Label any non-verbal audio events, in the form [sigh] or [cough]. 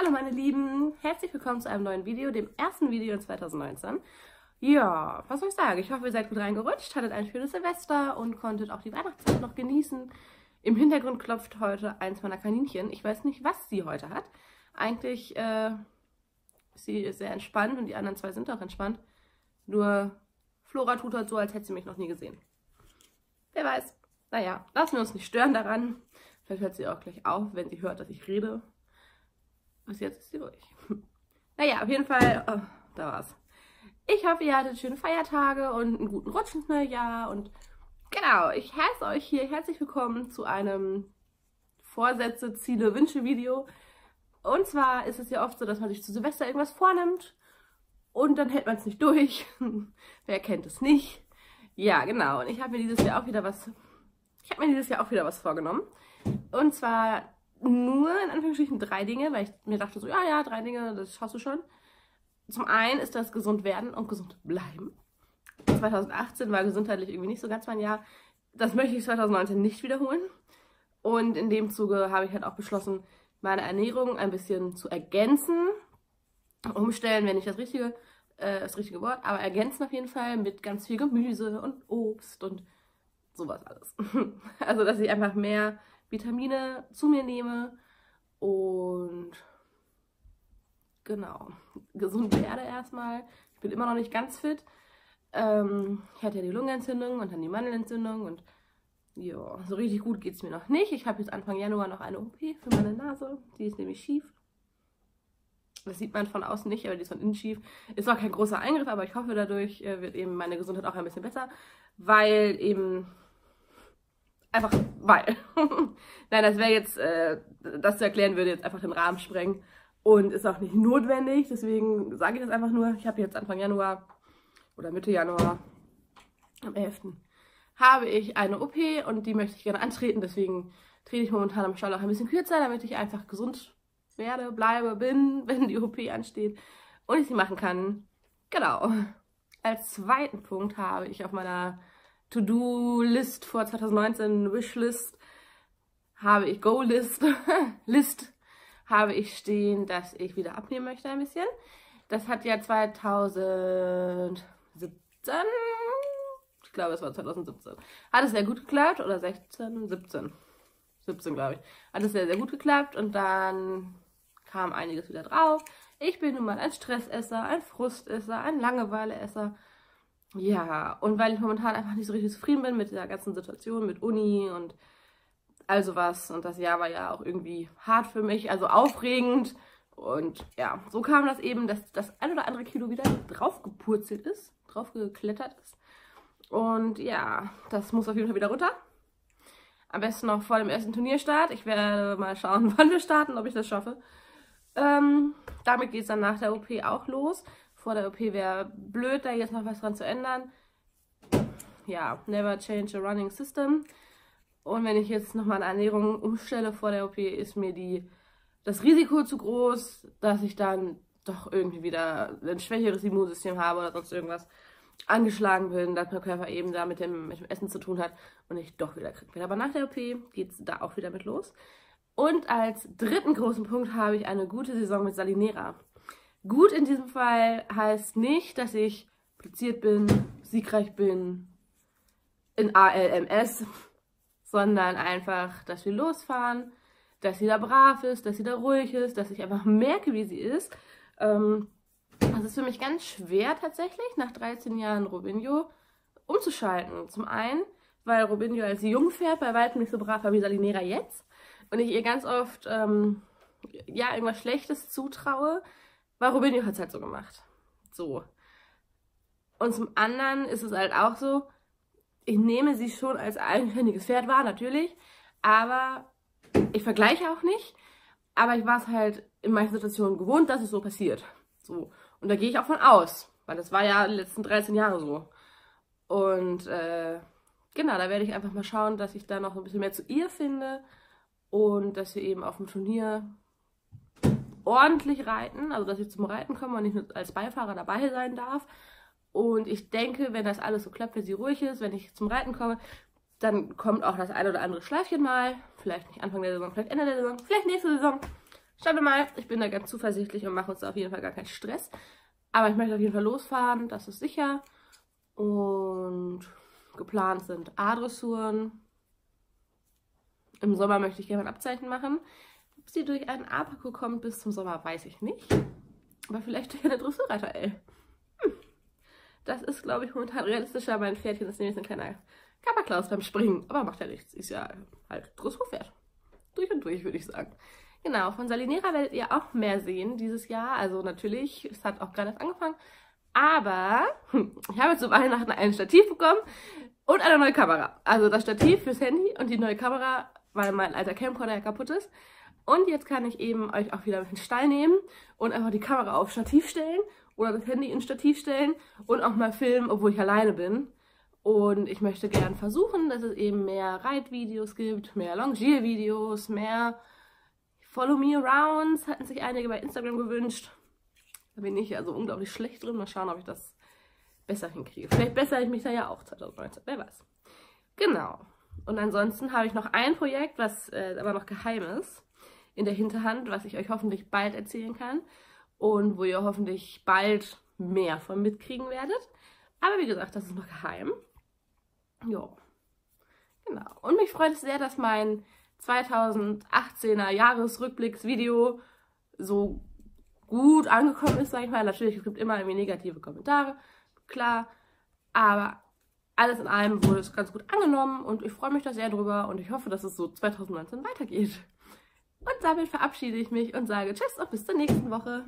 Hallo meine Lieben, herzlich willkommen zu einem neuen Video, dem ersten Video in 2019. Ja, was soll ich sagen? Ich hoffe, ihr seid gut reingerutscht, hattet ein schönes Silvester und konntet auch die Weihnachtszeit noch genießen. Im Hintergrund klopft heute eins meiner Kaninchen. Ich weiß nicht, was sie heute hat. Eigentlich äh, ist sie sehr entspannt und die anderen zwei sind auch entspannt. Nur Flora tut halt so, als hätte sie mich noch nie gesehen. Wer weiß. Naja, lassen wir uns nicht stören daran. Vielleicht hört sie auch gleich auf, wenn sie hört, dass ich rede. Bis jetzt ist sie ruhig. [laughs] Naja, auf jeden Fall, oh, da war's. Ich hoffe, ihr hattet schöne Feiertage und einen guten Rutsch ins neue Jahr. Und genau, ich heiße euch hier herzlich willkommen zu einem Vorsätze, Ziele, Wünsche-Video. Und zwar ist es ja oft so, dass man sich zu Silvester irgendwas vornimmt und dann hält man es nicht durch. [laughs] Wer kennt es nicht? Ja, genau. Und ich habe mir dieses Jahr auch wieder was. Ich habe mir dieses Jahr auch wieder was vorgenommen. Und zwar nur in Anführungsstrichen drei Dinge, weil ich mir dachte so, ja, ja, drei Dinge, das schaffst du schon. Zum einen ist das gesund werden und gesund bleiben. 2018 war gesundheitlich irgendwie nicht so ganz mein Jahr. Das möchte ich 2019 nicht wiederholen. Und in dem Zuge habe ich halt auch beschlossen, meine Ernährung ein bisschen zu ergänzen. Umstellen, wenn nicht das richtige, äh, das richtige Wort, aber ergänzen auf jeden Fall mit ganz viel Gemüse und Obst und sowas alles. [laughs] also, dass ich einfach mehr Vitamine zu mir nehme und genau, gesund werde erstmal. Ich bin immer noch nicht ganz fit. Ähm, ich hatte ja die Lungenentzündung und dann die Mandelentzündung und ja, so richtig gut geht es mir noch nicht. Ich habe jetzt Anfang Januar noch eine OP für meine Nase. Die ist nämlich schief. Das sieht man von außen nicht, aber die ist von innen schief. Ist auch kein großer Eingriff, aber ich hoffe, dadurch äh, wird eben meine Gesundheit auch ein bisschen besser, weil eben einfach weil. [laughs] Nein, das wäre jetzt, äh, das zu erklären würde jetzt einfach den Rahmen sprengen und ist auch nicht notwendig. Deswegen sage ich das einfach nur. Ich habe jetzt Anfang Januar oder Mitte Januar am 11. habe ich eine OP und die möchte ich gerne antreten. Deswegen trete ich momentan am Stall auch ein bisschen kürzer, damit ich einfach gesund werde, bleibe, bin, [laughs] wenn die OP ansteht und ich sie machen kann. Genau. Als zweiten Punkt habe ich auf meiner To-Do-List vor 2019, Wishlist, habe ich Go-List, [laughs] List, habe ich stehen, dass ich wieder abnehmen möchte ein bisschen. Das hat ja 2017, ich glaube es war 2017, hat es sehr gut geklappt, oder 16, 17, 17 glaube ich, hat es sehr, sehr gut geklappt und dann kam einiges wieder drauf. Ich bin nun mal ein Stressesser, ein Frustesser, ein Langeweileesser ja, und weil ich momentan einfach nicht so richtig zufrieden bin mit dieser ganzen Situation, mit Uni und all sowas. Und das Jahr war ja auch irgendwie hart für mich, also aufregend. Und ja, so kam das eben, dass das ein oder andere Kilo wieder draufgepurzelt ist, draufgeklettert ist. Und ja, das muss auf jeden Fall wieder runter. Am besten noch vor dem ersten Turnierstart. Ich werde mal schauen, [laughs] wann wir starten, ob ich das schaffe. Ähm, damit geht es dann nach der OP auch los vor der OP wäre blöd, da jetzt noch was dran zu ändern. Ja, never change a running system. Und wenn ich jetzt nochmal eine Ernährung umstelle vor der OP, ist mir die, das Risiko zu groß, dass ich dann doch irgendwie wieder ein schwächeres Immunsystem habe oder sonst irgendwas angeschlagen bin, dass mein Körper eben da mit dem, mit dem Essen zu tun hat und ich doch wieder kriegen will. Aber nach der OP geht es da auch wieder mit los. Und als dritten großen Punkt habe ich eine gute Saison mit Salinera. Gut in diesem Fall heißt nicht, dass ich platziert bin, siegreich bin in ALMS, sondern einfach, dass wir losfahren, dass sie da brav ist, dass sie da ruhig ist, dass ich einfach merke, wie sie ist. Ähm, ist für mich ganz schwer tatsächlich, nach 13 Jahren Robinho umzuschalten. Zum einen, weil Robinho als Jungpferd bei weitem nicht so brav war wie Salinera jetzt und ich ihr ganz oft ähm, ja irgendwas Schlechtes zutraue, weil Rubinho hat es halt so gemacht. So. Und zum anderen ist es halt auch so, ich nehme sie schon als eigenständiges Pferd wahr, natürlich, aber ich vergleiche auch nicht. Aber ich war es halt in manchen Situationen gewohnt, dass es so passiert. So. Und da gehe ich auch von aus, weil das war ja die letzten 13 Jahre so. Und äh, genau, da werde ich einfach mal schauen, dass ich da noch ein bisschen mehr zu ihr finde und dass wir eben auf dem Turnier ordentlich reiten, also dass ich zum Reiten komme und nicht nur als Beifahrer dabei sein darf. Und ich denke, wenn das alles so klappt, wenn sie ruhig ist, wenn ich zum Reiten komme, dann kommt auch das eine oder andere Schleifchen mal. Vielleicht nicht Anfang der Saison, vielleicht Ende der Saison, vielleicht nächste Saison. Schauen wir mal, ich bin da ganz zuversichtlich und mache uns da auf jeden Fall gar keinen Stress. Aber ich möchte auf jeden Fall losfahren, das ist sicher. Und geplant sind A-Dressuren. Im Sommer möchte ich gerne ein Abzeichen machen. Ob sie durch einen A-Parcours kommt bis zum Sommer, weiß ich nicht. Aber vielleicht durch eine Dressurreiter, ey. Hm. Das ist, glaube ich, momentan realistischer. Mein Pferdchen ist nämlich ein kleiner Kapperklaus beim Springen. Aber macht ja nichts. Ist ja halt Dressurpferd. Durch und durch, würde ich sagen. Genau, von Salinera werdet ihr auch mehr sehen dieses Jahr. Also natürlich, es hat auch gerade erst angefangen. Aber hm, ich habe zu Weihnachten ein Stativ bekommen und eine neue Kamera. Also das Stativ fürs Handy und die neue Kamera, weil mein alter Camcorder ja kaputt ist. Und jetzt kann ich eben euch auch wieder mit in den Stall nehmen und einfach die Kamera auf Stativ stellen oder das Handy ins Stativ stellen und auch mal filmen, obwohl ich alleine bin. Und ich möchte gern versuchen, dass es eben mehr Reitvideos gibt, mehr Longiervideos, mehr Follow Me Arounds, hatten sich einige bei Instagram gewünscht. Da bin ich also unglaublich schlecht drin. Mal schauen, ob ich das besser hinkriege. Vielleicht bessere ich mich da ja auch 2019, wer weiß. Genau. Und ansonsten habe ich noch ein Projekt, was äh, aber noch geheim ist, in der Hinterhand, was ich euch hoffentlich bald erzählen kann und wo ihr hoffentlich bald mehr von mitkriegen werdet. Aber wie gesagt, das ist noch geheim. Jo. Genau. Und mich freut es sehr, dass mein 2018er Jahresrückblicksvideo so gut angekommen ist, sage ich mal. Natürlich, es gibt immer irgendwie negative Kommentare, klar. Aber alles in allem wurde es ganz gut angenommen und ich freue mich da sehr drüber und ich hoffe, dass es so 2019 weitergeht. Und damit verabschiede ich mich und sage Tschüss und bis zur nächsten Woche.